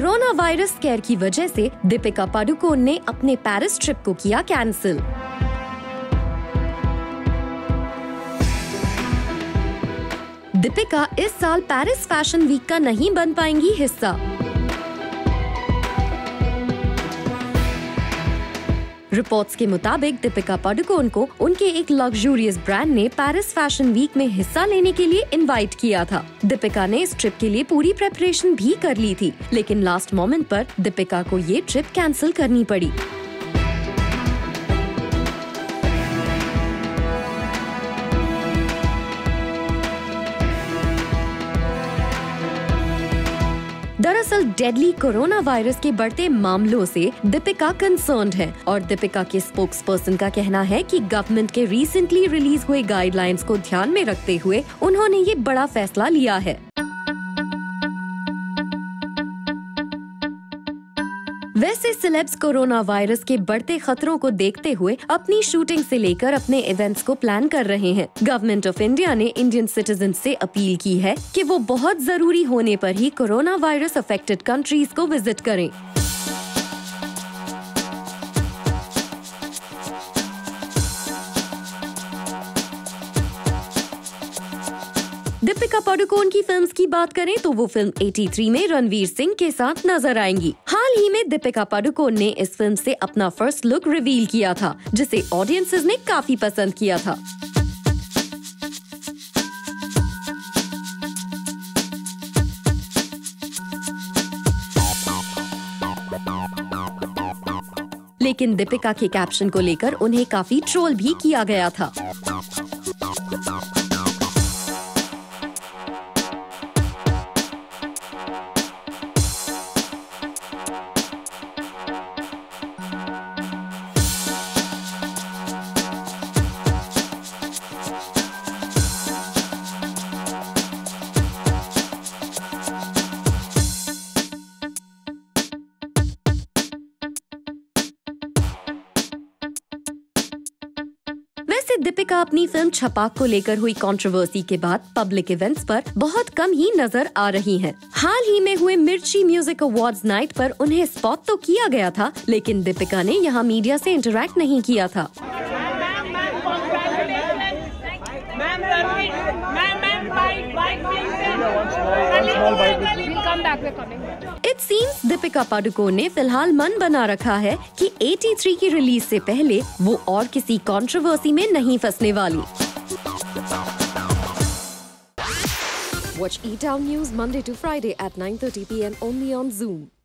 Corona virus care की वजह से दीपिका पाडुकोन ने अपने पेरिस ट्रिप को किया कैंसिल दीपिका इस साल पेरिस फ़ैशन वीक का नहीं बन पाएँगी हिस्सा। रिपोर्ट्स के मुताबिक दीपिका पडुकोन को उनके एक लग्जूरियस ब्रांड ने पेरिस फ़ैशन वीक में हिस्सा लेने के लिए इनवाइट किया था। दीपिका ने इस ट्रिप के लिए पूरी प्रेपरेशन भी कर ली थी, लेकिन लास्ट मोमेंट पर दीपिका को ये ट्रिप कैंसिल करनी पड़ी। दरअसल डेडली कोरोना वायरस के बढ़ते मामलों से दीपिका कंसर्न है और दीपिका के स्पोक्स पर्सन का कहना है कि गवर्नमेंट के रिसेंटली रिलीज़ हुए गाइडलाइंस को ध्यान में रखते हुए उन्होंने ये बड़ा फैसला लिया है। वैसे सिलेब्स कोरोना वायरस के बढ़ते खतरों को देखते हुए अपनी शूटिंग से लेकर अपने इवेंट्स को प्लान कर रहे हैं। गवर्नमेंट ऑफ़ इंडिया ने इंडियन सिटीजन से अपील की है कि वो बहुत ज़रूरी होने पर ही कोरोना वायरस अफेक्टेड कंट्रीज़ को विज़िट करें। दीपिका पाडुकोन की फिल्म्स की बात करें तो वो फ़िल्म 83 में रणवीर सिंह के साथ नज़र आएँगी। हाल ही में दीपिका पाडुकोन ने इस फ़िल्म से अपना फ़र्स्ट लुक रिवील किया था, जिसे ऑडियंसेस ने काफ़ी पसंद किया था। लेकिन दीपिका के कैप्शन को लेकर उन्हें काफ़ी ट्रोल भी किया गया था। वैसे दीपिका अपनी फ़िल्म छपाक को लेकर हुई कंट्रोवर्सी के बाद पब्लिक इवेंट्स पर बहुत कम ही नज़र आ रही हैं। हाल ही में हुए मिर्ची म्यूज़िक अवार्ड्स नाइट पर उन्हें स्पॉट तो किया गया था लेकिन दीपिका ने यहाँ मीडिया से इंटरेक्ट नहीं किया था इट सीम्स दीपिका पाडुको ने फ़िलहाल मन बना रखा है कि 83 की रिलीज़ से पहले वो और किसी कंट्रोवर्सी में नहीं फंसने वाली Watch E Town News Monday to Friday at 9:30 p.m. only on Zoom.